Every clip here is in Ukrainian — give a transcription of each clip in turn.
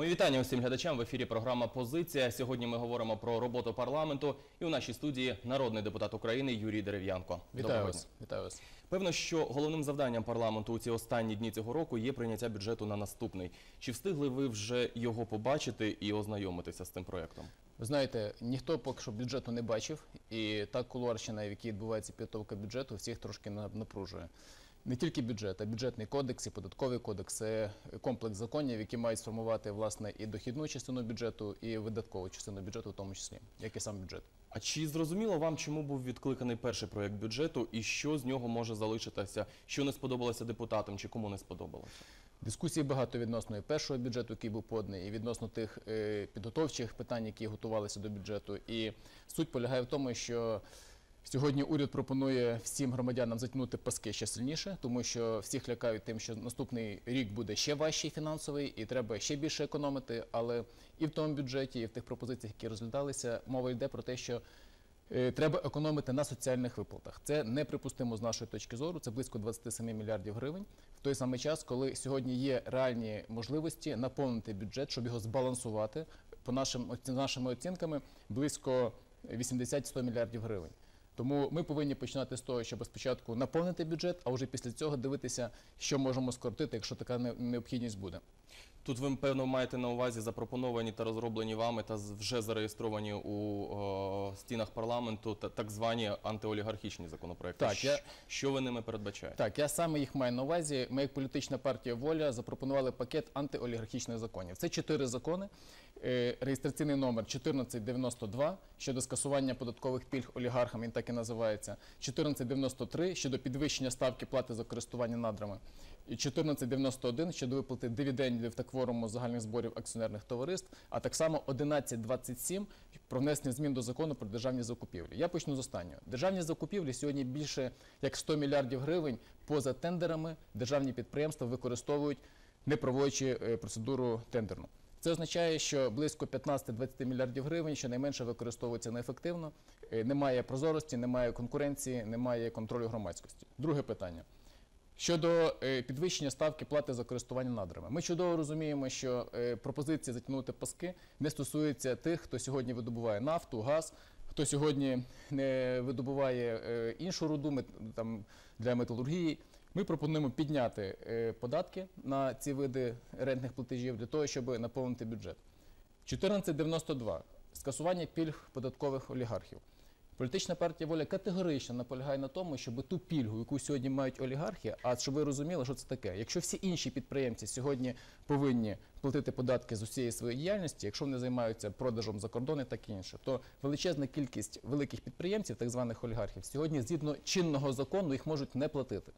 Мої вітання усім глядачам в ефірі. Програма Позиція. Сьогодні ми говоримо про роботу парламенту. І у нашій студії народний депутат України Юрій Дерев'янко. Вітаю вас. Вітаю вас. Певно, що головним завданням парламенту у ці останні дні цього року є прийняття бюджету на наступний. Чи встигли ви вже його побачити і ознайомитися з цим проєктом? Ви знаєте, ніхто поки що бюджету не бачив, і та кулуарщина, в якій відбувається підготовка бюджету, всіх трошки на- напружує. Не тільки бюджет, а бюджетний кодекс і податковий кодекс це комплекс законів, які мають сформувати власне і дохідну частину бюджету, і видаткову частину бюджету, в тому числі, як і сам бюджет. А чи зрозуміло вам, чому був відкликаний перший проєкт бюджету і що з нього може залишитися, що не сподобалося депутатам, чи кому не сподобалося? Дискусій багато відносно і першого бюджету, який був поданий, і відносно тих е, підготовчих питань, які готувалися до бюджету. І суть полягає в тому, що сьогодні уряд пропонує всім громадянам затягнути паски ще сильніше, тому що всіх лякають тим, що наступний рік буде ще важчий фінансовий, і треба ще більше економити. Але і в тому бюджеті, і в тих пропозиціях, які розглядалися, мова йде про те, що Е, Треба економити на соціальних виплатах. Це неприпустимо з нашої точки зору. Це близько 27 мільярдів гривень. В той самий час, коли сьогодні є реальні можливості наповнити бюджет, щоб його збалансувати. По нашим нашими оцінками близько 80-100 мільярдів гривень. Тому ми повинні починати з того, щоб спочатку наповнити бюджет, а вже після цього дивитися, що можемо скоротити, якщо така необхідність буде. Тут ви певно маєте на увазі запропоновані та розроблені вами та вже зареєстровані у о, стінах парламенту та так звані антиолігархічні законопроекти. Так, я- Що ви ними передбачаєте? Так, я саме їх маю на увазі. Ми, як політична партія Воля, запропонували пакет антиолігархічних законів. Це чотири закони. Е, Реєстраційний номер 1492 щодо скасування податкових пільг олігархам, він так і називається. 1493 щодо підвищення ставки плати за користування надрами. І 1491 щодо виплати дивідендів та кворуму загальних зборів акціонерних товариств, а так само 1127 про внесення змін до закону про державні закупівлі. Я почну з останнього. Державні закупівлі сьогодні більше як 100 мільярдів гривень поза тендерами державні підприємства використовують, не проводячи е, процедуру тендерну. Це означає, що близько 15-20 мільярдів гривень щонайменше використовується неефективно, е, немає прозорості, немає конкуренції, немає контролю громадськості. Друге питання. Щодо е, підвищення ставки плати за користування надрами, ми чудово розуміємо, що е, пропозиція затягнути паски не стосується тих, хто сьогодні видобуває нафту, газ, хто сьогодні не видобуває е, іншу руду для металургії. Ми пропонуємо підняти податки на ці види рентних платежів для того, щоб наповнити бюджет. 1492. Скасування пільг податкових олігархів. Політична партія воля категорично наполягає на тому, щоб ту пільгу, яку сьогодні мають олігархи, а щоб ви розуміли, що це таке. Якщо всі інші підприємці сьогодні повинні платити податки з усієї своєї діяльності, якщо вони займаються продажем за кордони, так і інше, то величезна кількість великих підприємців, так званих олігархів, сьогодні згідно чинного закону їх можуть не платити.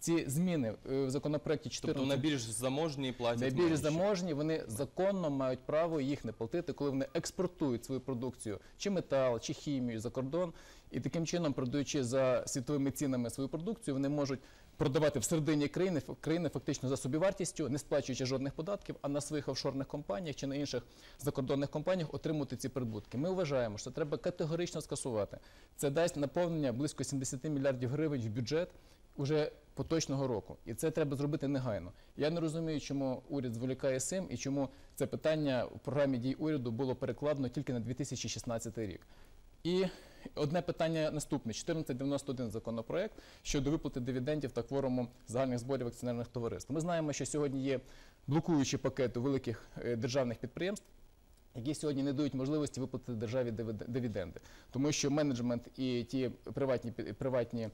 Ці зміни е, в законопроекті 14 Тобто найбільш заможні платять Найбільш менше. заможні вони законно мають право їх не платити, коли вони експортують свою продукцію, чи метал, чи хімію за кордон, і таким чином, продаючи за світовими цінами свою продукцію, вони можуть продавати в середині країни країни фактично за собівартістю, не сплачуючи жодних податків, а на своїх офшорних компаніях чи на інших закордонних компаніях отримувати ці прибутки. Ми вважаємо, що це треба категорично скасувати. Це дасть наповнення близько 70 мільярдів гривень в бюджет уже поточного року, і це треба зробити негайно. Я не розумію, чому уряд зволікає з цим і чому це питання в програмі дій уряду було перекладено тільки на 2016 рік. І одне питання наступне: 1491 законопроект щодо виплати дивідендів та кворуму загальних зборів акціонерних товариств. Ми знаємо, що сьогодні є блокуючі пакети великих е, державних підприємств. Які сьогодні не дають можливості виплатити державі дивіденди, тому що менеджмент і ті приватні приватні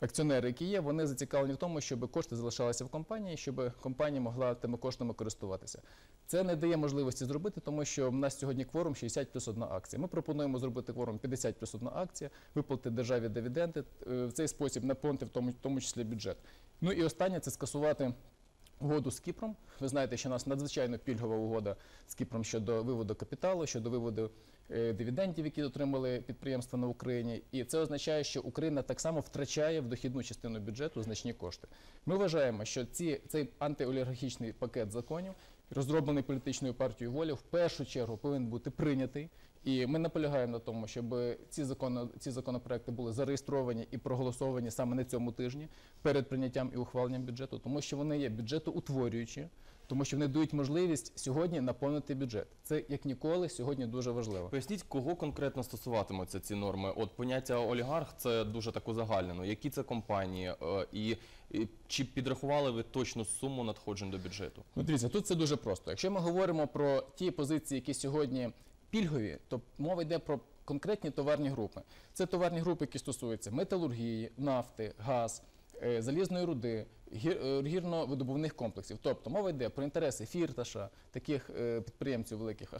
акціонери, які є, вони зацікавлені в тому, щоб кошти залишалися в компанії, щоб компанія могла тими коштами користуватися. Це не дає можливості зробити, тому що в нас сьогодні кворум 60 плюс 1 акція. Ми пропонуємо зробити кворум 50 плюс 1 акція, виплатити державі дивіденди, е, в цей спосіб наповнити в тому, в тому числі бюджет. Ну і останнє це скасувати угоду з Кіпром. Ви знаєте, що у нас надзвичайно пільгова угода з Кіпром щодо виводу капіталу, щодо виводу е, дивідендів, які отримали підприємства на Україні. І це означає, що Україна так само втрачає в дохідну частину бюджету значні кошти. Ми вважаємо, що ці, цей антиолігархічний пакет законів, розроблений політичною партією воля, в першу чергу повинен бути прийнятий І ми наполягаємо на тому, щоб ці закони, ці законопроекти були зареєстровані і проголосовані саме на цьому тижні перед прийняттям і ухваленням бюджету, тому що вони є бюджетоутворюючі, тому що вони дають можливість сьогодні наповнити бюджет. Це як ніколи сьогодні дуже важливо. Поясніть, кого конкретно стосуватимуться ці норми? От поняття олігарх це дуже так узагальнено. Які це компанії? Е, І, і чи підрахували ви точну суму надходжень до бюджету? Ну, дивіться, тут це дуже просто. Якщо ми говоримо про ті позиції, які сьогодні пільгові, то мова йде про конкретні товарні групи. Це товарні групи, які стосуються металургії, нафти, газ, е, залізної руди, е, гірно-видобувних комплексів. Тобто мова йде про інтереси Фірташа, таких е, підприємців великих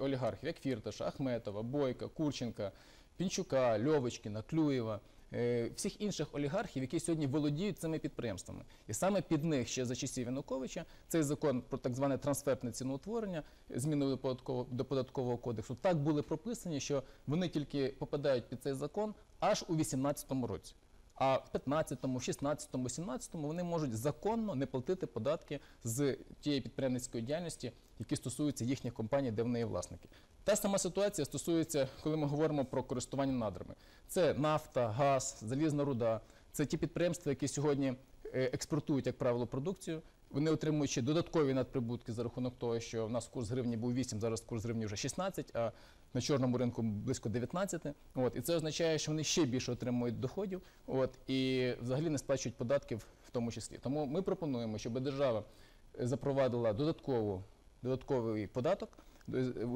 олігархів, як Фірташа, Ахметова, Бойка, Курченка, Пінчука, Льовочкіна, Клюєва. Е, Всіх інших олігархів, які сьогодні володіють цими підприємствами, і саме під них ще за часів Януковича цей закон про так зване трансфертне ціноутворення, зміни до до податкового кодексу, так були прописані, що вони тільки попадають під цей закон аж у 2018 році. А в 15-му, 16-му, 17-му вони можуть законно не платити податки з тієї підприємницької діяльності, які стосуються їхніх компаній, де вони є власники. Та сама ситуація стосується, коли ми говоримо про користування надрами. Це нафта, газ, залізна руда. Це ті підприємства, які сьогодні е, експортують, як правило, продукцію. Вони отримують ще додаткові надприбутки за рахунок того, що в нас курс гривні був 8, зараз курс гривні вже 16, а на чорному ринку близько 19. От, і це означає, що вони ще більше отримують доходів от, і взагалі не сплачують податків в тому числі. Тому ми пропонуємо, щоб держава е, запровадила додаткову, додатковий податок,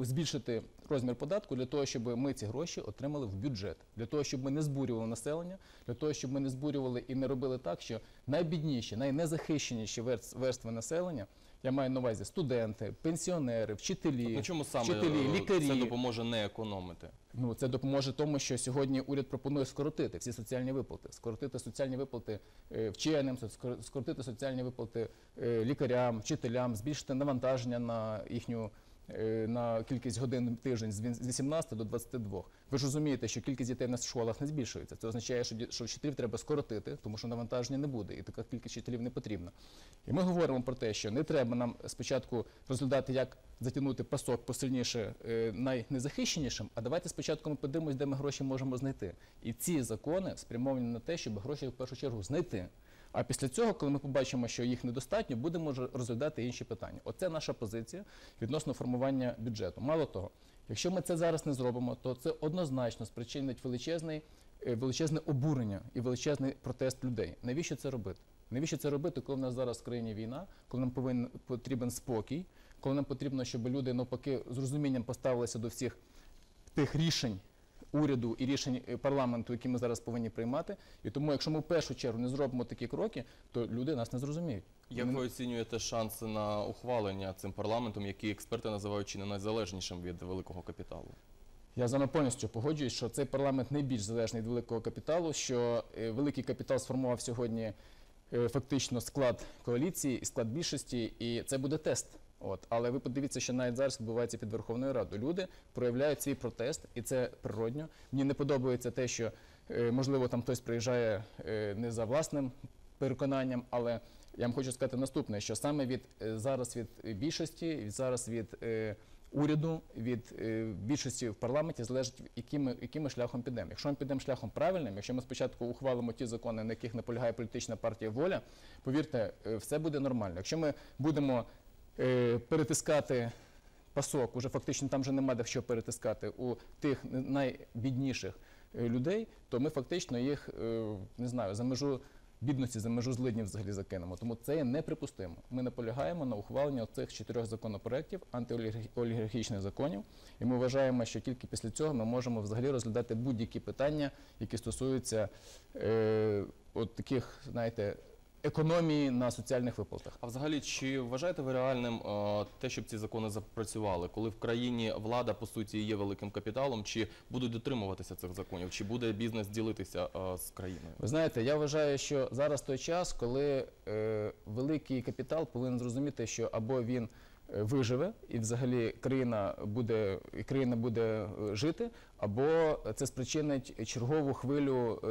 збільшити розмір податку для того, щоб ми ці гроші отримали в бюджет, для того, щоб ми не збурювали населення, для того, щоб ми не збурювали і не робили так, що найбідніші, найнезахищеніші верс- верстви населення, я маю на увазі студенти, пенсіонери, вчителі, На чому саме вчителі, е, лікарі. це допоможе не економити? Ну, це допоможе тому, що сьогодні уряд пропонує скоротити всі соціальні виплати, скоротити соціальні виплати е, вченим, скор- скоротити соціальні виплати е, лікарям, вчителям, збільшити навантаження на їхню на кількість годин в тиждень з він- з 18 до 22. Ви ж розумієте, що кількість дітей в школах не збільшується. Це означає, що вчителів треба скоротити, тому що навантаження не буде, і така кількість вчителів не потрібна. І ми говоримо про те, що не треба нам спочатку розглядати, як затягнути пасок посильніше е, найнезахищенішим, а давайте спочатку ми подивимось, де ми гроші можемо знайти. І ці закони спрямовані на те, щоб гроші в першу чергу знайти. А після цього, коли ми побачимо, що їх недостатньо, будемо розглядати інші питання. Оце наша позиція відносно формування бюджету. Мало того, якщо ми це зараз не зробимо, то це однозначно спричинить величезний, е, величезне обурення і величезний протест людей. Навіщо це робити? Навіщо це робити, коли в нас зараз в країні війна, коли нам повинен потрібен спокій, коли нам потрібно, щоб люди навпаки з розумінням поставилися до всіх тих рішень уряду і рішень е, парламенту, які ми зараз повинні приймати. І тому, якщо ми в першу чергу не зробимо такі кроки, то люди нас не зрозуміють. Як ви оцінюєте шанси на ухвалення цим парламентом, який експерти називають чи не найзалежнішим від великого капіталу? Я з вами повністю погоджуюсь, що цей парламент найбільш залежний від великого капіталу, що е, великий капітал сформував сьогодні е, фактично склад коаліції і склад більшості, і це буде тест. От, але ви подивіться, що навіть зараз відбувається під Верховною Радою. Люди проявляють свій протест, і це природньо. Мені не подобається те, що е, можливо там хтось приїжджає е, не за власним переконанням, але я вам хочу сказати наступне: що саме від е, зараз від більшості, від зараз від уряду, від більшості в парламенті залежить, яким яким шляхом підемо. Якщо ми підемо шляхом правильним, якщо ми спочатку ухвалимо ті закони, на яких наполягає політична партія воля, повірте, все буде нормально. Якщо ми будемо перетискати пасок, уже фактично там вже нема де що перетискати у тих найбідніших е, людей, то ми фактично їх е, не знаю за межу бідності, за межу злиднів взагалі закинемо. Тому це є неприпустимо. Ми наполягаємо на ухваленні цих чотирьох законопроєктів, антиолігархічних законів, і ми вважаємо, що тільки після цього ми можемо взагалі розглядати будь-які питання, які стосуються е, от таких, знаєте, економії на соціальних виплатах. А взагалі, чи вважаєте ви реальним е, те, щоб ці закони запрацювали, коли в країні влада по суті є великим капіталом, чи будуть дотримуватися цих законів, чи буде бізнес ділитися е, з країною? Ви знаєте, я вважаю, що зараз той час, коли е, великий капітал повинен зрозуміти, що або він виживе і взагалі країна буде, країна буде е, жити, або це спричинить чергову хвилю е,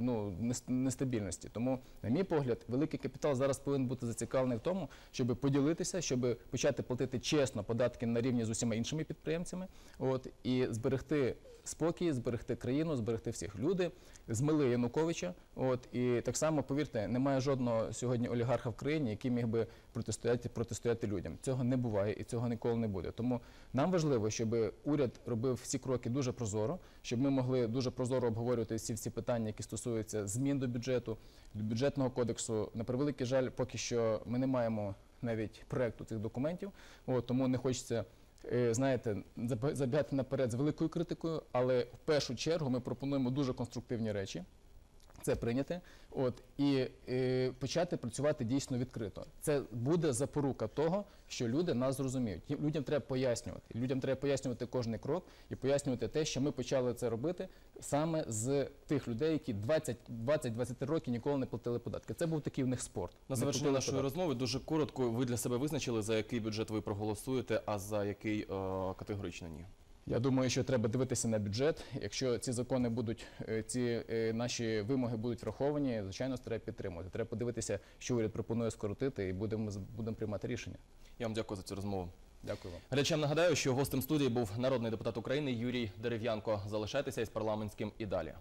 ну, нестабільності. Тому, на мій погляд, великий капітал зараз повинен бути зацікавлений в тому, щоб поділитися, щоб почати платити чесно податки на рівні з усіма іншими підприємцями, от і зберегти спокій, зберегти країну, зберегти всіх. Люди змили Януковича. От і так само, повірте, немає жодного сьогодні олігарха в країні, який міг би протистояти протистояти людям. Цього не буває і цього ніколи не буде. Тому нам важливо, щоб уряд робив всі кроки дуже прозоро, щоб ми могли дуже прозоро обговорювати всі всі питання, які стосуються змін до бюджету, до бюджетного кодексу. На превеликий жаль, поки що ми не маємо навіть проекту цих документів. От, тому не хочеться. Е, Знаєте, заб- забігати наперед з великою критикою, але в першу чергу ми пропонуємо дуже конструктивні речі. Це прийняти, от і е, почати працювати дійсно відкрито. Це буде запорука того, що люди нас зрозуміють. Людям треба пояснювати. Людям треба пояснювати кожний крок і пояснювати те, що ми почали це робити саме з тих людей, які 20 20-23 роки ніколи не платили податки. Це був такий в них спорт. На завершення нашої податки. розмови дуже коротко. Ви для себе визначили, за який бюджет ви проголосуєте, а за який е, категорично ні. Я думаю, що треба дивитися на бюджет. Якщо ці закони будуть, е, ці е, наші вимоги будуть враховані, звичайно, треба підтримувати. Треба подивитися, що уряд пропонує скоротити, і будемо будемо приймати рішення. Я вам дякую за цю розмову. Дякую вам. Глядачам нагадаю, що гостем студії був народний депутат України Юрій Дерев'янко. Залишайтеся із парламентським і далі.